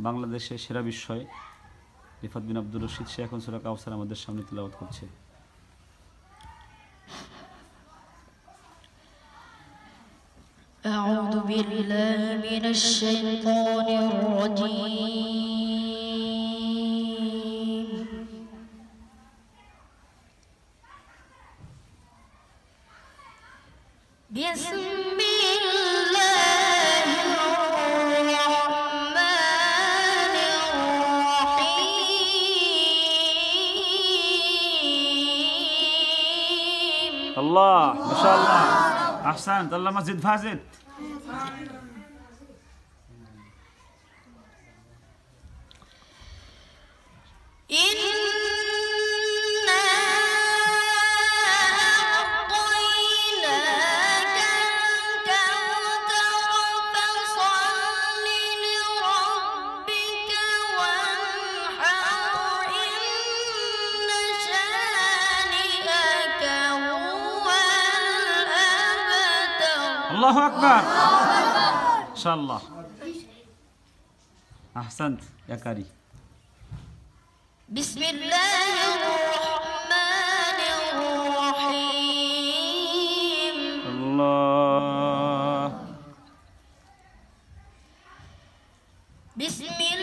বাংলাদেশের সেরা বিষয় রিফাত বিন আব্দুর রশিদ সে এখন সুরা কাউসার আমাদের সামনে তেলাওয়াত করছে أعوذ بالله من الشيطان الرجيم بسم الله ما شاء الله. أحسنت الله مسجد فازت. الله أكبر. ما شاء الله. أحسنت يا كاري بسم الله الرحمن الرحيم. الله. بسم الله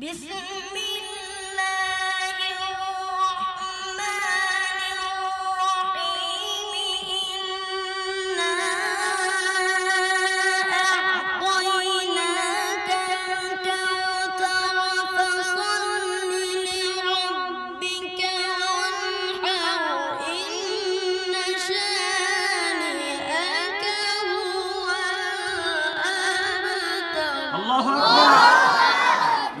بسم الله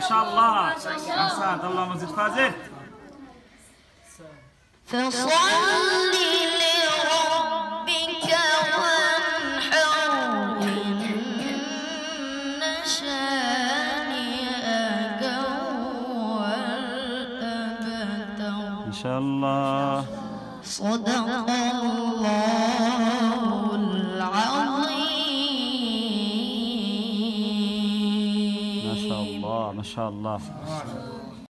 شاء الله احسنت الله مسجد فازت فصل لربك وانحر إن شانئك هو الأبتر ان شاء الله صدق الله العظيم. ما شاء الله.